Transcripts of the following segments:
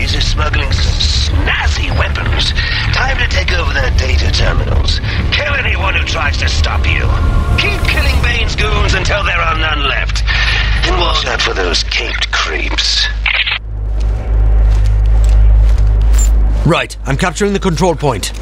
enemies are smuggling some snazzy weapons. Time to take over their data terminals. Kill anyone who tries to stop you. Keep killing Bane's goons until there are none left. And watch out for those caped creeps. Right, I'm capturing the control point.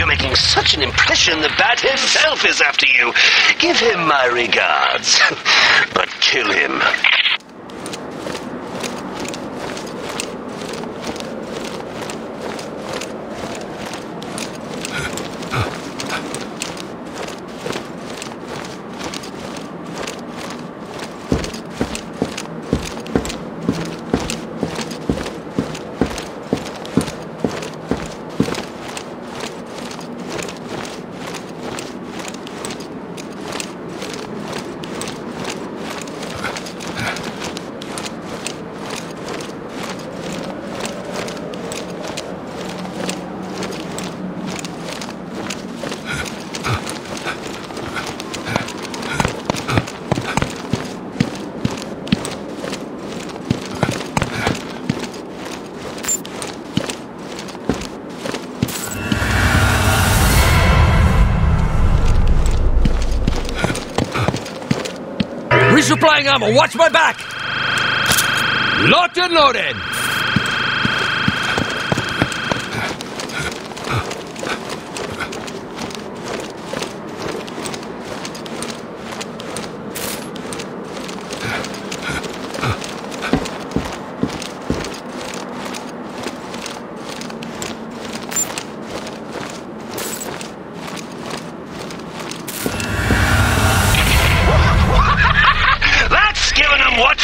You're making such an impression that Bat himself is after you. Give him my regards. but kill him. Resupplying ammo, watch my back! Locked and loaded!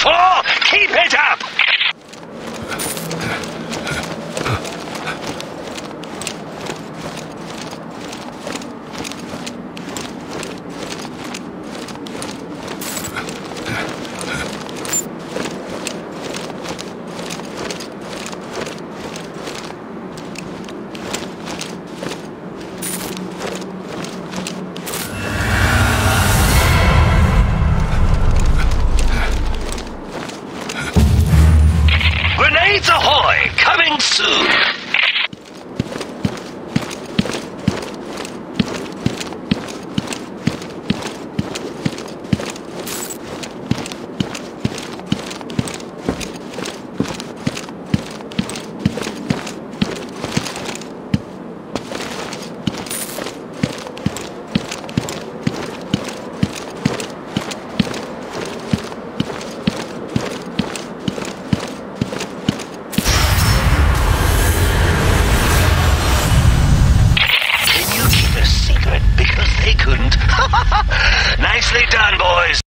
Giving Coming soon! couldn't. Nicely done, boys.